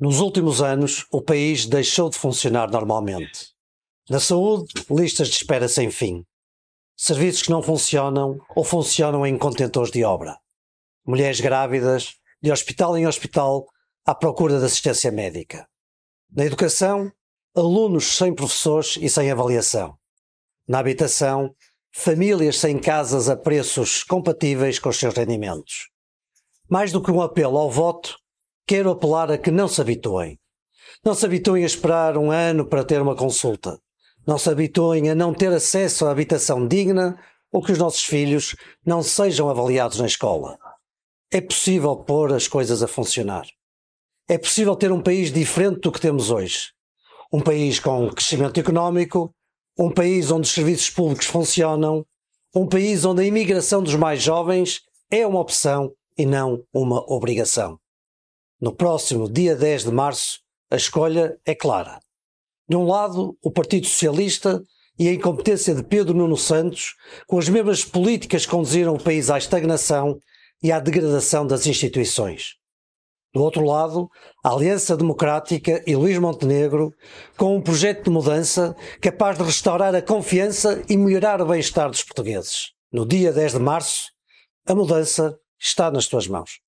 Nos últimos anos, o país deixou de funcionar normalmente. Na saúde, listas de espera sem fim. Serviços que não funcionam ou funcionam em contentores de obra. Mulheres grávidas, de hospital em hospital, à procura de assistência médica. Na educação, alunos sem professores e sem avaliação. Na habitação, famílias sem casas a preços compatíveis com os seus rendimentos. Mais do que um apelo ao voto, quero apelar a que não se habituem. Não se habituem a esperar um ano para ter uma consulta. Não se habituem a não ter acesso à habitação digna ou que os nossos filhos não sejam avaliados na escola. É possível pôr as coisas a funcionar. É possível ter um país diferente do que temos hoje. Um país com crescimento económico, um país onde os serviços públicos funcionam, um país onde a imigração dos mais jovens é uma opção e não uma obrigação. No próximo dia 10 de março, a escolha é clara. De um lado, o Partido Socialista e a incompetência de Pedro Nuno Santos, com as mesmas políticas que conduziram o país à estagnação e à degradação das instituições. Do outro lado, a Aliança Democrática e Luís Montenegro, com um projeto de mudança capaz de restaurar a confiança e melhorar o bem-estar dos portugueses. No dia 10 de março, a mudança está nas tuas mãos.